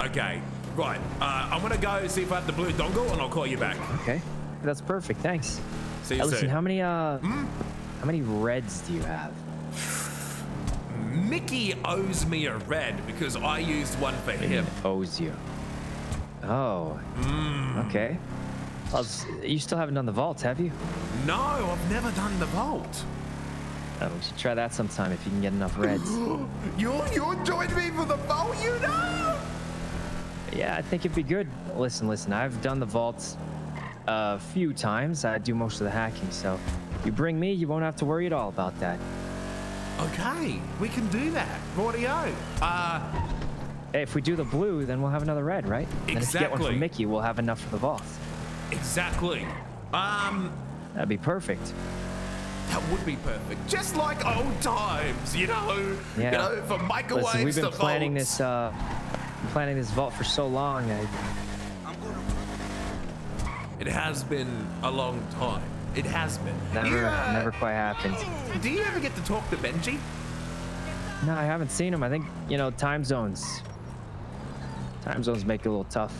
Okay, right. Uh, I'm gonna go see if I have the blue dongle, and I'll call you back. Okay, that's perfect. Thanks. See you Hey, listen, soon. how many uh, how many reds do you have? Mickey owes me a red because I used one for him. Owes you. Oh. Mm. Okay. Was- you still haven't done the vault, have you? No, I've never done the vault. Oh, we should try that sometime if you can get enough reds. You you joined me for the vault, you know? Yeah, I think it'd be good. Listen, listen. I've done the vaults a few times. I do most of the hacking, so you bring me, you won't have to worry at all about that. Okay, we can do that. Rightio. Uh, Hey, if we do the blue, then we'll have another red, right? And if you get one from Mickey, we'll have enough for the vault. exactly. Um, That'd be perfect. that would be perfect. Just like old times, you know. Yeah. You know, from microwaves Listen, we've been to planning vaults. this uh been planning this vault for so long. I, It has been a long time. It has been. never You, uh, never quite happened. Do you ever get to talk to Benji? No, I haven't seen him. I think, you know, time zones. Time zones make it a little tough.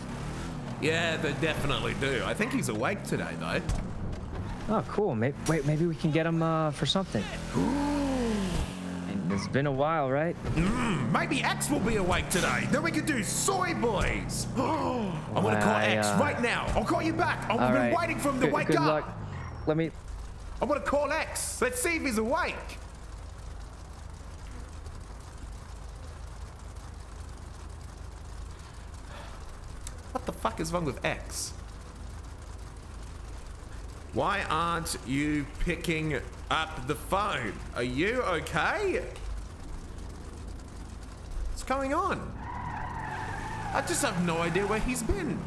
Yeah, they definitely do. I think he's awake today, though. Oh, cool. Maybe, wait, maybe we can get him uh, for something. It's been a while, right? Mm, maybe X will be awake today. Then we could do Soy Boys. I'm gonna call I, X right now. I'll call you back. I've been right. waiting for him to Good- wake good up. luck. Let me. I'm gonna call X. Let's see if he's awake. What the fuck is wrong with X? Why aren't you picking up the phone? Are you okay? Going on? I just have no idea where he's been.